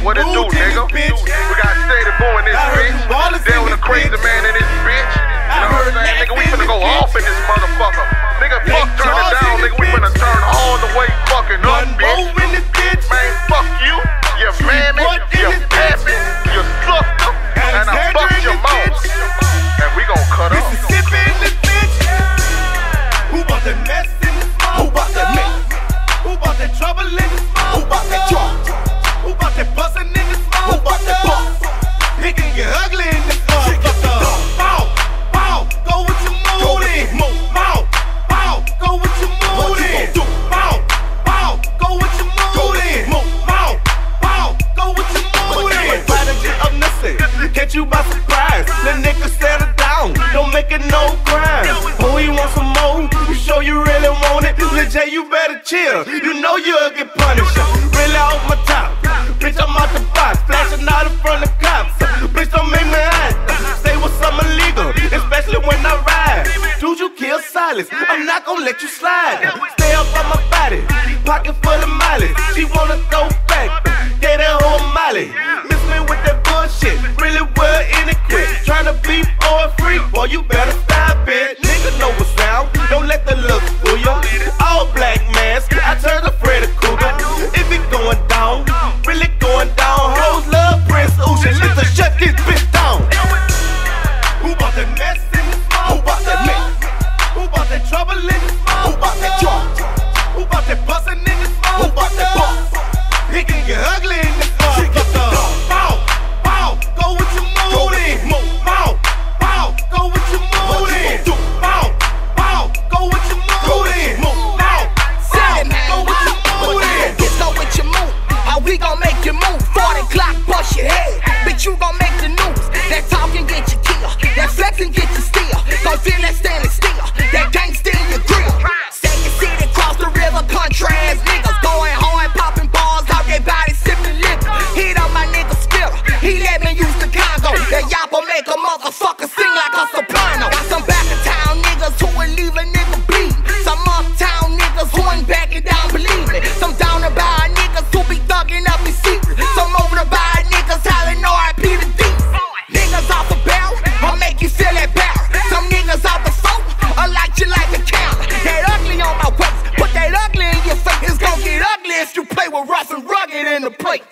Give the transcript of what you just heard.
Like what it do, nigga? Bitch. We got state of boo in this bitch. Delwin the crazy man in this bitch. You know what I'm saying? Nigga, we finna go off in this motherfucker. Nigga, fuck turn it down, nigga. We finna turn all the way fucking up, bitch. Man, fuck you, your mammy, your pappy, your sluster, and I fucked your mom. And we gon' cut up. Mississippi. Who bought the mess in this Who bought the mess? Who bought the trouble in this Who The nigga settle down, don't make it no crime. Who you want some more? You sure you really want it? Lil J, you better chill. You know you'll get punished. Really off my top, bitch, I'm out the box, flashing out in front of cops. Bitch, don't make me act. Say what's up illegal, especially when I ride. Dude, you kill silence. I'm not gonna let you slide. Stay up on my body, pocket full of molly. She wanna throw back, get that whole Molly. and get your feel that stainless. in the plate.